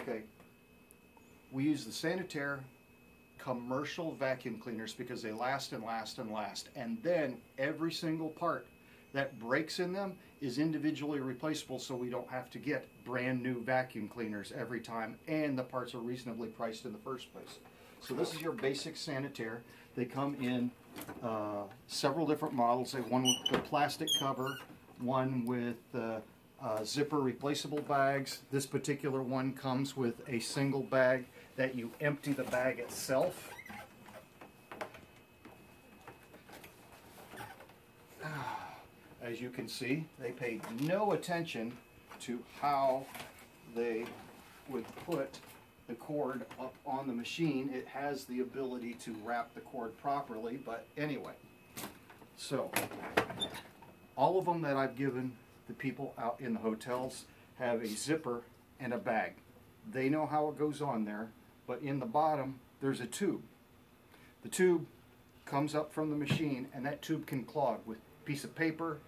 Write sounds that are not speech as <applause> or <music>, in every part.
Okay. We use the Sanitaire commercial vacuum cleaners because they last and last and last. And then every single part that breaks in them is individually replaceable so we don't have to get brand new vacuum cleaners every time and the parts are reasonably priced in the first place. So this is your basic Sanitaire. They come in uh, several different models. They one with the plastic cover, one with uh, uh, zipper replaceable bags. This particular one comes with a single bag that you empty the bag itself. As you can see, they paid no attention to how they would put the cord up on the machine. It has the ability to wrap the cord properly, but anyway. So, all of them that I've given the people out in the hotels have a zipper and a bag. They know how it goes on there, but in the bottom there's a tube. The tube comes up from the machine and that tube can clog with piece of paper,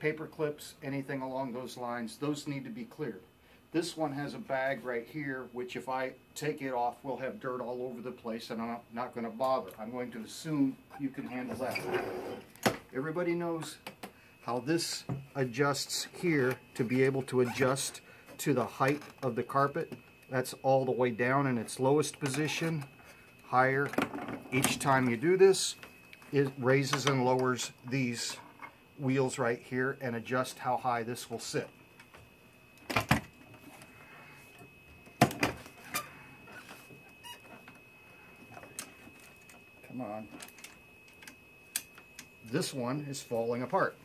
paper clips, anything along those lines. Those need to be cleared. This one has a bag right here, which if I take it off, will have dirt all over the place and I'm not going to bother. I'm going to assume you can handle that. Everybody knows how this adjusts here to be able to adjust to the height of the carpet. That's all the way down in its lowest position, higher. Each time you do this, it raises and lowers these wheels right here and adjust how high this will sit. Come on. This one is falling apart.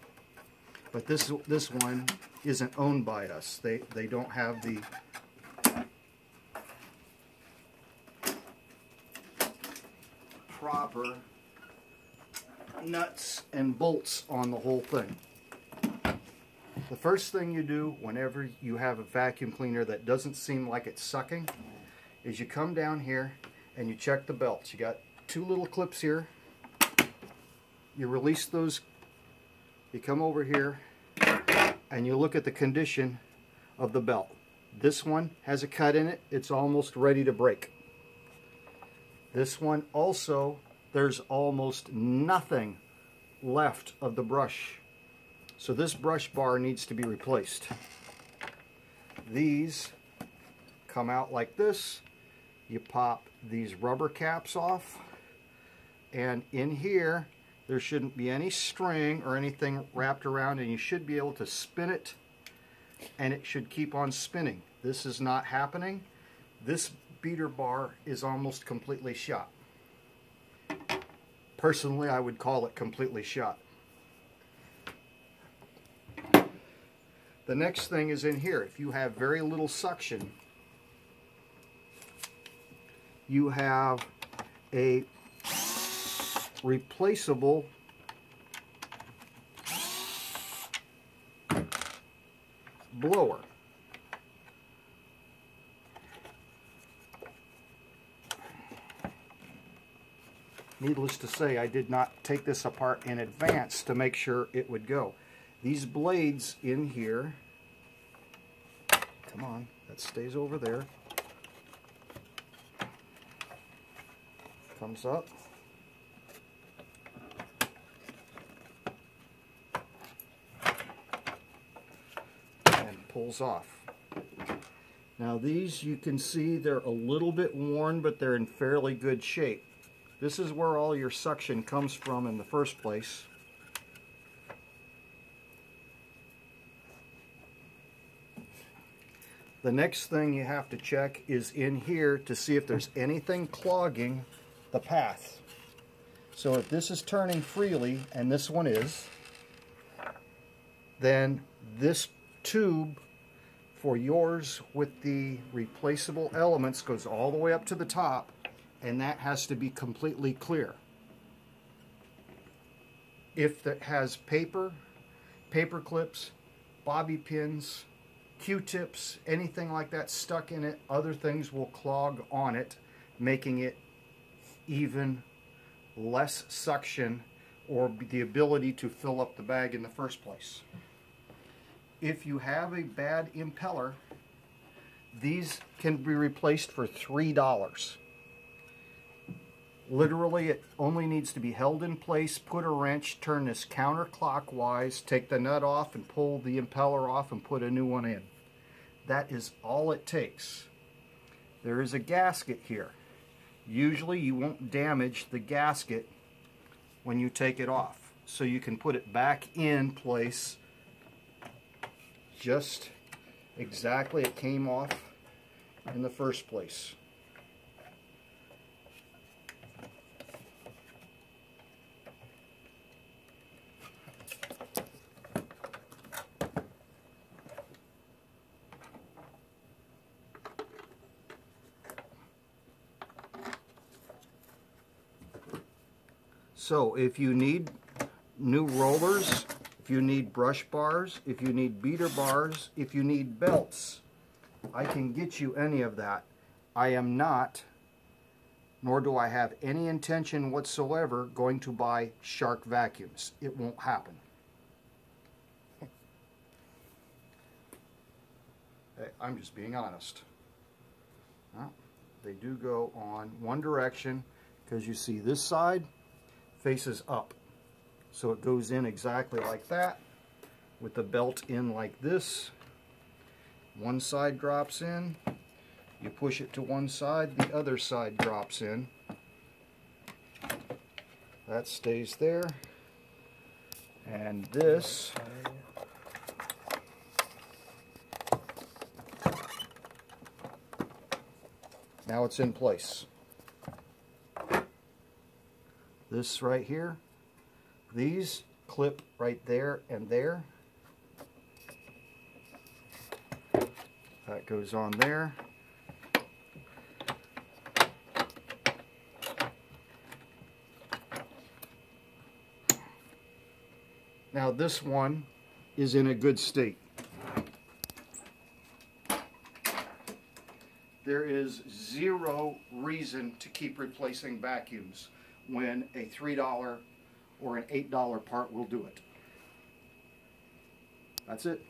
But this this one isn't owned by us. They they don't have the proper nuts and bolts on the whole thing. The first thing you do whenever you have a vacuum cleaner that doesn't seem like it's sucking is you come down here and you check the belts. You got two little clips here. You release those you come over here and you look at the condition of the belt. This one has a cut in it. It's almost ready to break. This one also, there's almost nothing left of the brush. So this brush bar needs to be replaced. These come out like this. You pop these rubber caps off. And in here, there shouldn't be any string or anything wrapped around and you should be able to spin it and it should keep on spinning. This is not happening. This beater bar is almost completely shot. Personally, I would call it completely shot. The next thing is in here. If you have very little suction, you have a replaceable blower. Needless to say, I did not take this apart in advance to make sure it would go. These blades in here, come on, that stays over there, comes up, pulls off. Now these you can see they're a little bit worn but they're in fairly good shape. This is where all your suction comes from in the first place. The next thing you have to check is in here to see if there's anything clogging the path. So if this is turning freely, and this one is, then this tube for yours with the replaceable elements goes all the way up to the top and that has to be completely clear. If it has paper, paper clips, bobby pins, Q-tips, anything like that stuck in it, other things will clog on it, making it even less suction or the ability to fill up the bag in the first place if you have a bad impeller, These can be replaced for $3. Literally, it only needs to be held in place, put a wrench, turn this counterclockwise, take the nut off and pull the impeller off and put a new one in. That is all it takes. There is a gasket here. Usually you won't damage the gasket when you take it off. So you can put it back in place just exactly it came off in the first place. So if you need new rollers, if you need brush bars, if you need beater bars, if you need belts, I can get you any of that. I am not, nor do I have any intention whatsoever, going to buy Shark vacuums. It won't happen. <laughs> I'm just being honest. Well, they do go on one direction because you see this side faces up. So it goes in exactly like that with the belt in like this. One side drops in, you push it to one side, the other side drops in. That stays there. And this now it's in place this right here, these clip right there and there. That goes on there. Now this one is in a good state. There is zero reason to keep replacing vacuums when a $3 or an $8 part will do it. That's it.